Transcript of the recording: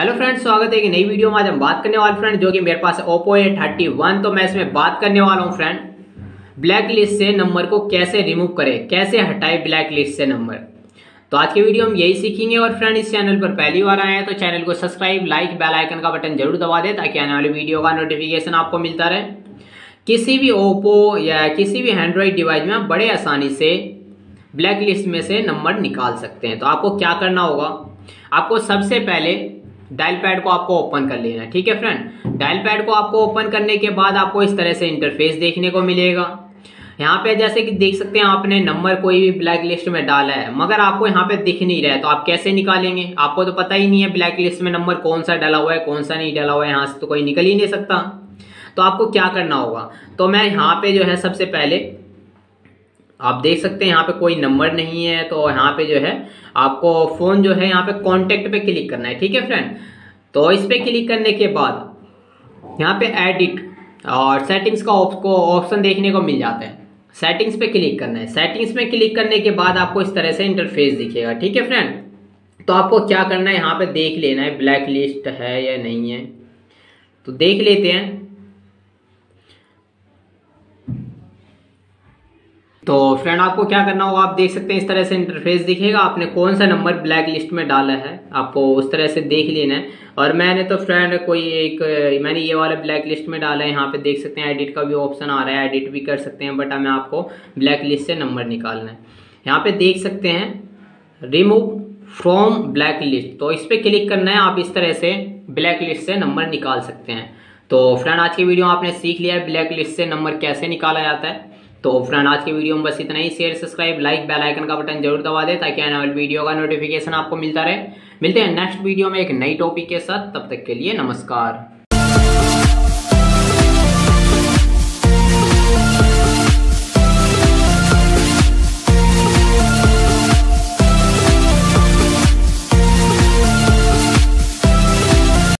Hello friends स्वागत है कि नई वीडियो में। आज हम बात करने वाले फ्रेंड जो कि मेरे पास ओप्पो ए थर्टी वन तो मैं इसमें बात करने वाला हूँ फ्रेंड ब्लैक लिस्ट से नंबर को कैसे रिमूव करें? कैसे हटाए ब्लैक लिस्ट से नंबर तो आज की वीडियो हम यही सीखेंगे और फ्रेंड इस चैनल पर पहली बार आए हैं तो चैनल को सब्सक्राइब लाइक बेल आइकन का बटन ज़रूर दबा दे ताकि आने वाली वीडियो का नोटिफिकेशन आपको मिलता रहे। किसी भी ओप्पो या किसी भी एंड्रॉइड डिवाइस में बड़े आसानी से ब्लैक लिस्ट में से नंबर निकाल सकते हैं। तो आपको क्या करना होगा? आपको सबसे पहले डायल पैड को आपको ओपन कर लेना है, ठीक है फ्रेंड डायल पैड को आपको ओपन करने के बाद आपको इस तरह से इंटरफेस देखने को मिलेगा। यहाँ पे जैसे कि देख सकते हैं आपने नंबर कोई भी ब्लैक लिस्ट में डाला है, मगर आपको यहाँ पे दिख नहीं रहा है तो आप कैसे निकालेंगे? आपको तो पता ही नहीं है ब्लैक लिस्ट में नंबर कौन सा डाला हुआ है, कौन सा नहीं डाला हुआ है, यहाँ से तो कोई निकल ही नहीं सकता। तो आपको क्या करना होगा? तो मैं यहाँ पे जो है सबसे पहले आप देख सकते हैं, यहाँ पे कोई नंबर नहीं है तो यहाँ पे जो है, आपको फ़ोन जो है, यहाँ पे कॉन्टेक्ट पे क्लिक करना है, ठीक है फ्रेंड तो इस पे क्लिक करने के बाद, यहाँ पे एडिट और सेटिंग्स का आपको ऑप्शन देखने को मिल जाता है। सेटिंग्स पे क्लिक करना है। सेटिंग्स पे क्लिक करने के बाद आपको इस तरह से इंटरफेस दिखेगा, ठीक है फ्रेंड तो आपको क्या करना है, यहाँ पे देख लेना है ब्लैक लिस्ट है या नहीं है। तो देख लेते हैं। तो फ्रेंड आपको क्या करना होगा? आप देख सकते हैं, इस तरह से इंटरफेस दिखेगा। आपने कौन सा नंबर ब्लैक लिस्ट में डाला है? आपको उस तरह से देख लेना है। और मैंने तो फ्रेंड कोई एक, मैंने ये वाला ब्लैक लिस्ट में डाला है। यहाँ पे देख सकते हैं एडिट का भी ऑप्शन आ रहा है। एडिट भी कर सकते हैं बट हमें आपको ब्लैक लिस्ट से नंबर निकालना है। यहाँ पे देख सकते हैं रिमूव फ्रॉम ब्लैक लिस्ट तो इस पर क्लिक करना है, आप इस तरह से ब्लैक लिस्ट से नंबर निकाल सकते हैं। तो फ्रेंड आज की वीडियो आपने सीख लिया है ब्लैक लिस्ट से नंबर कैसे निकाला जाता है। तो फ्रेंड आज की वीडियो में बस इतना ही। Share subscribe like bell icon का बटन ज़रूर दबा दे ताकि आने वाली वीडियो का नोटिफिकेशन आपको मिलता रहे। मिलते हैं नेक्स्ट वीडियो में एक नई टॉपिक के साथ। तब तक के लिए नमस्कार।